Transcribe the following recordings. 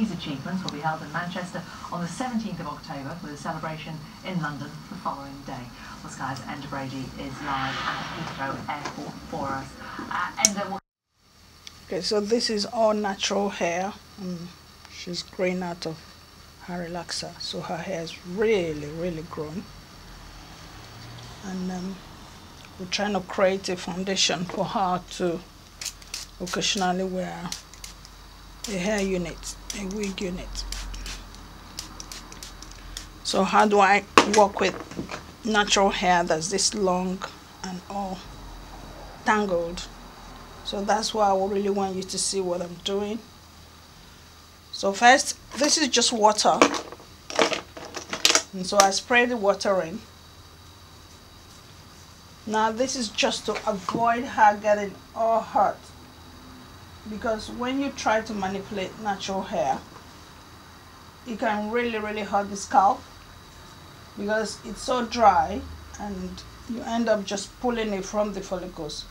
These achievements will be held in Manchester on the 17th of October with a celebration in London the following day. Well, Sky's Enda Brady is live at Heathrow Airport for us. Uh, Okay, so this is all natural hair. Um, she's growing out of her relaxer, so her hair is really, really grown. And um, we're trying to create a foundation for her to occasionally wear a hair unit, a wig unit. So how do I work with natural hair that's this long and all tangled? So that's why I really want you to see what I'm doing. So first, this is just water. And so I spray the water in. Now this is just to avoid her getting all hurt. Because when you try to manipulate natural hair, it can really, really hurt the scalp because it's so dry and you end up just pulling it from the follicles.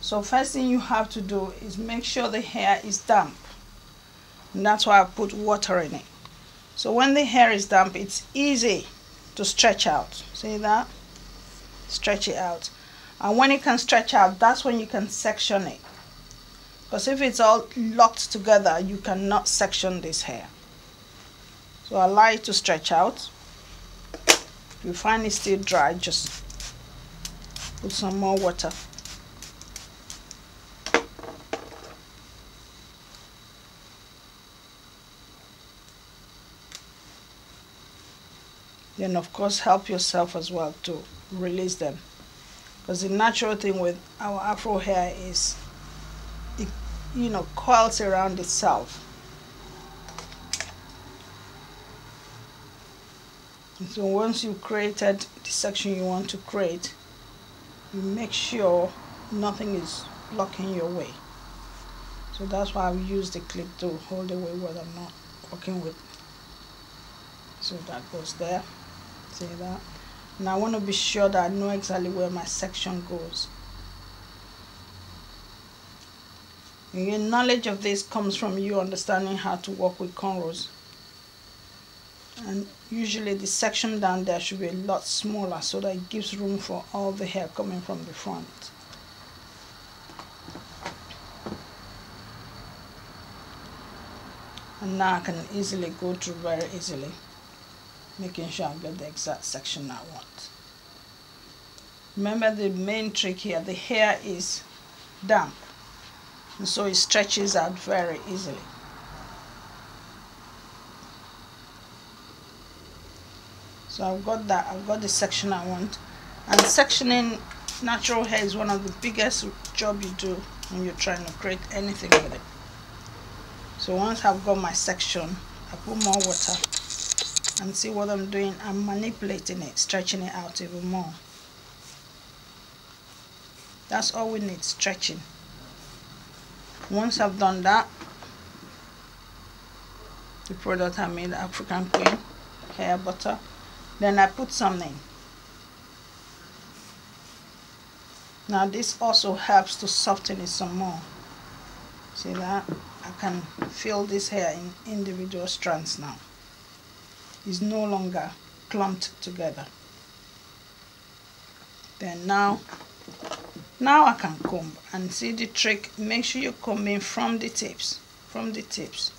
So first thing you have to do is make sure the hair is damp. And that's why I put water in it. So when the hair is damp, it's easy to stretch out. See that? Stretch it out. And when it can stretch out, that's when you can section it. Because if it's all locked together, you cannot section this hair. So allow it to stretch out. If you find it still dry, just put some more water. then of course help yourself as well to release them because the natural thing with our afro hair is you know coils around itself. So once you've created the section you want to create you make sure nothing is blocking your way. So that's why I use the clip to hold away what I'm not working with. So that goes there. See that? And I want to be sure that I know exactly where my section goes Again, knowledge of this comes from you understanding how to work with cornrows. And usually the section down there should be a lot smaller so that it gives room for all the hair coming from the front. And now I can easily go through very easily making sure I get the exact section I want. Remember the main trick here, the hair is damp and so it stretches out very easily. So I've got that, I've got the section I want. And sectioning natural hair is one of the biggest job you do when you're trying to create anything with it. So once I've got my section, I put more water and see what I'm doing I'm manipulating it stretching it out even more that's all we need stretching once I've done that the product I made African Queen hair butter then I put some in. Now this also helps to soften it some more. See that? I can fill this hair in individual strands now. It's no longer clumped together. Then now, now I can comb and see the trick. Make sure you're combing from the tips, from the tips.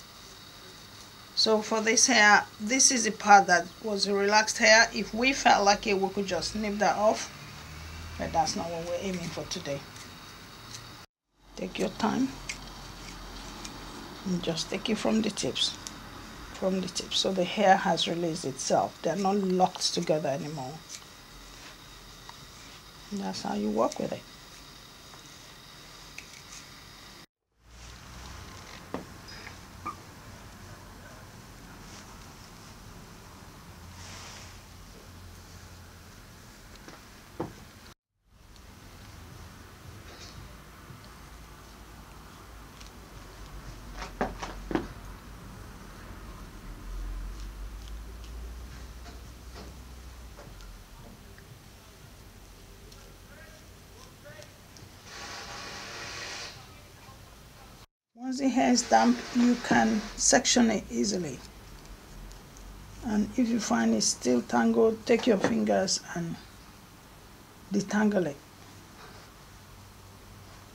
So for this hair, this is the part that was a relaxed hair. If we felt like it, we could just nip that off. But that's not what we're aiming for today. Take your time and just take it from the tips from the tips so the hair has released itself they're not locked together anymore and that's how you work with it The hair damp, you can section it easily. And if you find it still tangled, take your fingers and detangle it.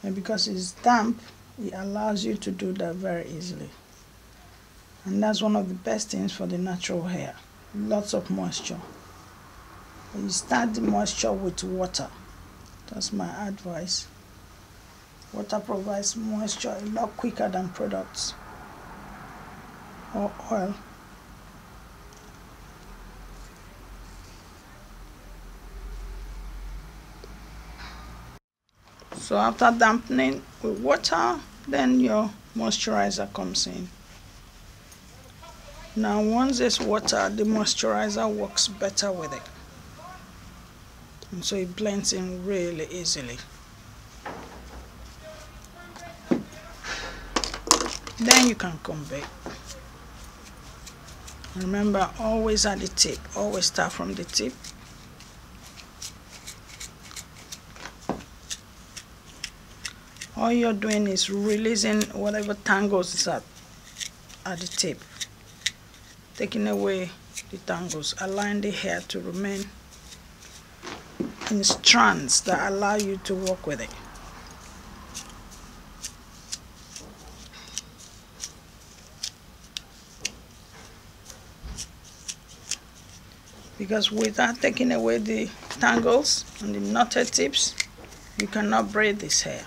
And because it's damp, it allows you to do that very easily. And that's one of the best things for the natural hair. Lots of moisture. You start the moisture with water. That's my advice. Water provides moisture a lot quicker than products or oil. So after dampening with water, then your moisturizer comes in. Now once there's water, the moisturizer works better with it. And so it blends in really easily. Then you can come back Remember, always at the tip. Always start from the tip. All you're doing is releasing whatever tangles is at, at the tip. Taking away the tangles, allowing the hair to remain in strands that allow you to work with it. Because without taking away the tangles and the knotted tips you cannot braid this hair.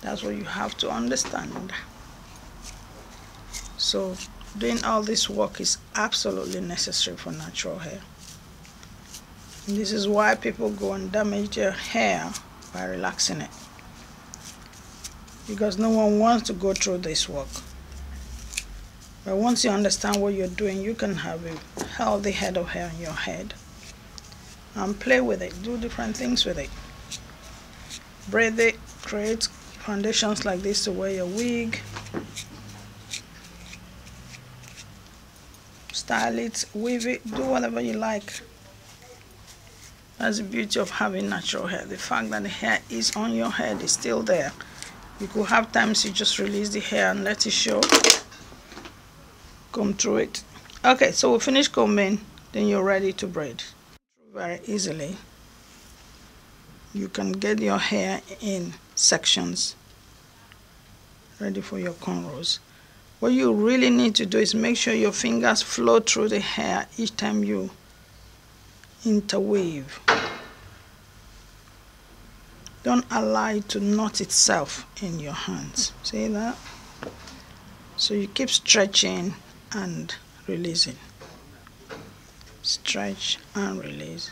That's what you have to understand. So doing all this work is absolutely necessary for natural hair. And this is why people go and damage their hair by relaxing it. Because no one wants to go through this work but once you understand what you're doing, you can have a healthy head of hair on your head. And play with it. Do different things with it. Braid it. Create foundations like this to wear your wig. Style it. Weave it. Do whatever you like. That's the beauty of having natural hair. The fact that the hair is on your head is still there. You could have times you just release the hair and let it show comb through it. Okay so we finish combing then you're ready to braid. Very easily. You can get your hair in sections ready for your cornrows. What you really need to do is make sure your fingers flow through the hair each time you interweave. Don't allow it to knot itself in your hands. See that? So you keep stretching and releasing. Stretch and release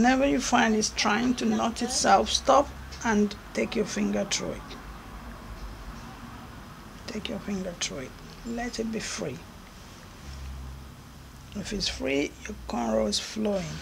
Whenever you find it's trying to knot itself, stop and take your finger through it. Take your finger through it. Let it be free. If it's free, your cornrow is flowing.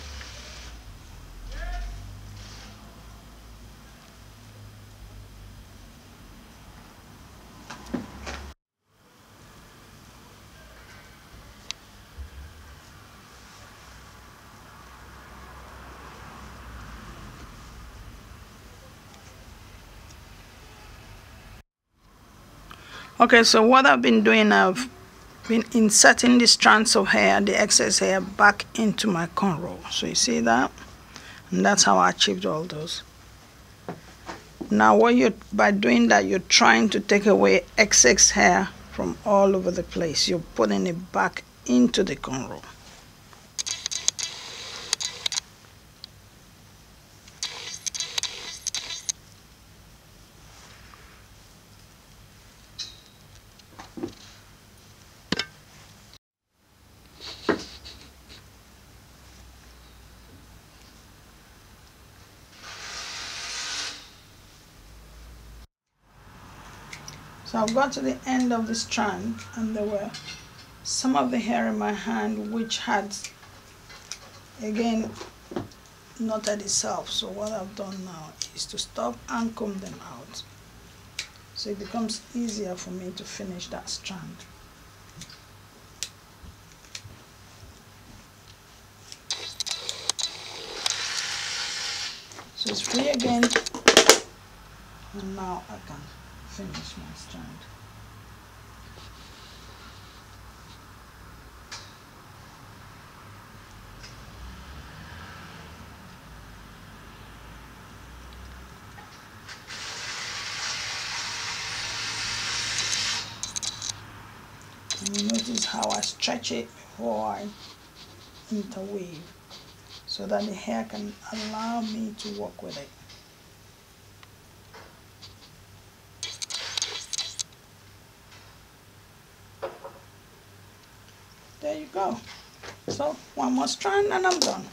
Okay so what I've been doing I've been inserting the strands of hair the excess hair back into my cornrow so you see that? And that's how I achieved all those. Now what you by doing that you're trying to take away excess hair from all over the place. You're putting it back into the cornrow So I've got to the end of the strand and there were some of the hair in my hand which had again knotted itself. So what I've done now is to stop and comb them out. So it becomes easier for me to finish that strand. So it's free again and now I can finish my strand. And you notice how I stretch it before I interweave so that the hair can allow me to work with it. Go. So one more strand and I'm done.